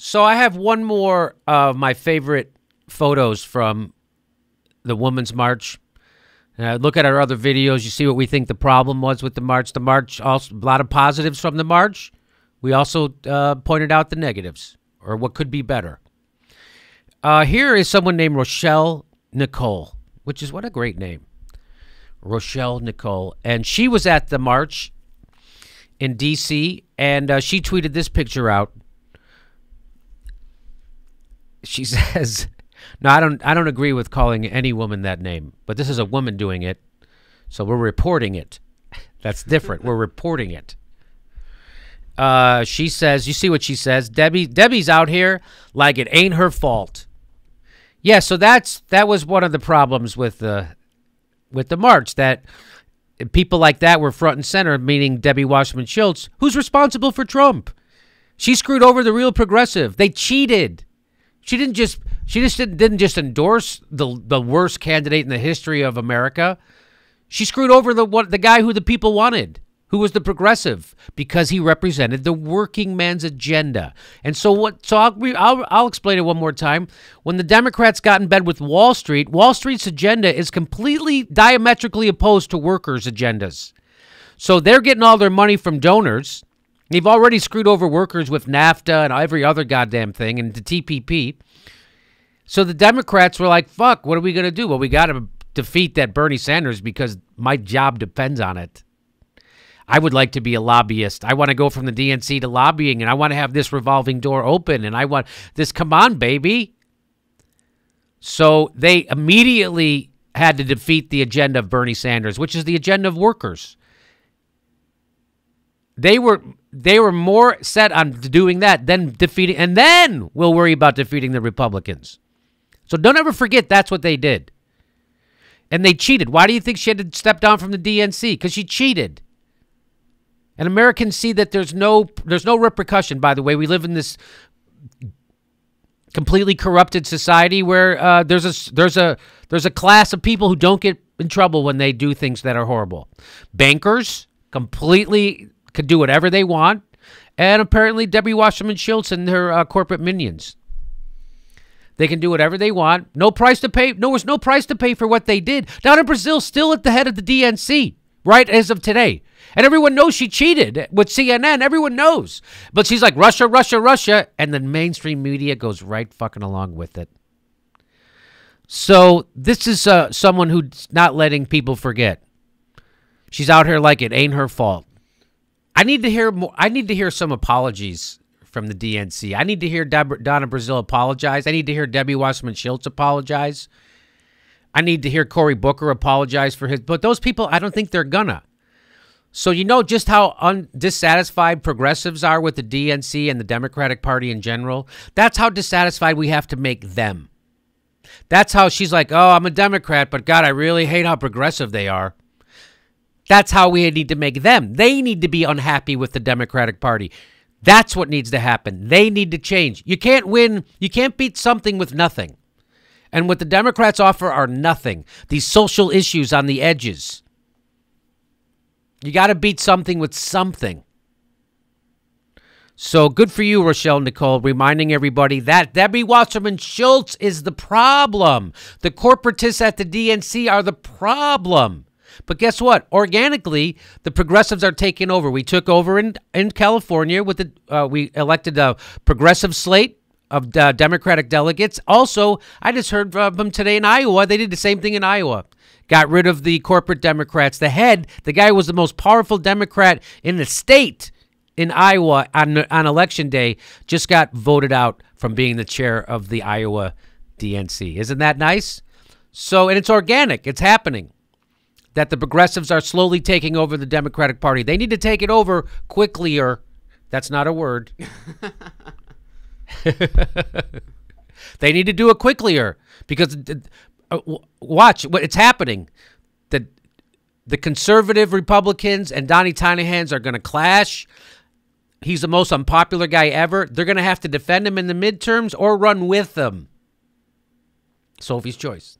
So I have one more of my favorite photos from the Women's March. Uh, look at our other videos. You see what we think the problem was with the march. The march, also a lot of positives from the march. We also uh, pointed out the negatives or what could be better. Uh, here is someone named Rochelle Nicole, which is what a great name. Rochelle Nicole. And she was at the march in D.C., and uh, she tweeted this picture out. She says, "No, I don't. I don't agree with calling any woman that name, but this is a woman doing it, so we're reporting it. That's different. we're reporting it." Uh, she says, "You see what she says? Debbie. Debbie's out here like it ain't her fault." Yeah, so that's that was one of the problems with the with the march that people like that were front and center, meaning Debbie Wasserman Schultz, who's responsible for Trump. She screwed over the real progressive. They cheated. She didn't just she just didn't, didn't just endorse the the worst candidate in the history of America. She screwed over the what the guy who the people wanted who was the progressive because he represented the working man's agenda. And so what so I'll, I'll, I'll explain it one more time. When the Democrats got in bed with Wall Street, Wall Street's agenda is completely diametrically opposed to workers' agendas. So they're getting all their money from donors. They've already screwed over workers with NAFTA and every other goddamn thing and the TPP. So the Democrats were like, "Fuck, what are we going to do?" Well, we got to defeat that Bernie Sanders because my job depends on it. I would like to be a lobbyist. I want to go from the DNC to lobbying and I want to have this revolving door open and I want this. Come on, baby. So they immediately had to defeat the agenda of Bernie Sanders, which is the agenda of workers. They were they were more set on doing that than defeating and then we'll worry about defeating the Republicans. So don't ever forget that's what they did. And they cheated. Why do you think she had to step down from the DNC? Because she cheated. And Americans see that there's no there's no repercussion. By the way, we live in this completely corrupted society where uh, there's a there's a there's a class of people who don't get in trouble when they do things that are horrible. Bankers completely can do whatever they want, and apparently Debbie Wasserman Schultz and her uh, corporate minions. They can do whatever they want. No price to pay. No, there's no price to pay for what they did. Donna Brazile, still at the head of the DNC, right as of today. And everyone knows she cheated with CNN. Everyone knows. But she's like, Russia, Russia, Russia. And the mainstream media goes right fucking along with it. So this is uh, someone who's not letting people forget. She's out here like it ain't her fault. I need to hear more. I need to hear some apologies from the DNC. I need to hear Deb- Donna Brazile apologize. I need to hear Debbie Wasserman Schultz apologize. I need to hear Cory Booker apologize for his. But those people, I don't think they're gonna. So you know just how dissatisfied progressives are with the DNC and the Democratic Party in general? That's how dissatisfied we have to make them. That's how she's like, "Oh, I'm a Democrat, but god, I really hate how progressive they are." That's how we need to make them. They need to be unhappy with the Democratic Party. That's what needs to happen. They need to change. You can't win, you can't beat something with nothing. And what the Democrats offer are nothing. These social issues on the edges you got to beat something with something. So good for you, Rochelle Nicole, reminding everybody that Debbie Wasserman Schultz is the problem. The corporatists at the DNC are the problem. But guess what? Organically, the progressives are taking over. We took over in in California with the uh, we elected a progressive slate of uh, Democratic delegates. Also, I just heard from them today in Iowa. They did the same thing in Iowa got rid of the corporate Democrats. The head, the guy was the most powerful Democrat in the state in Iowa on, on election day, just got voted out from being the chair of the Iowa DNC. Isn't that nice? So, and it's organic, it's happening. That the progressives are slowly taking over the Democratic Party. They need to take it over quickly, or that's not a word. they need to do it quicklier because uh, watch what it's happening. The the conservative Republicans and Donnie Tiny Hands are going to clash. He's the most unpopular guy ever. They're going to have to defend him in the midterms or run with him. Sophie's choice.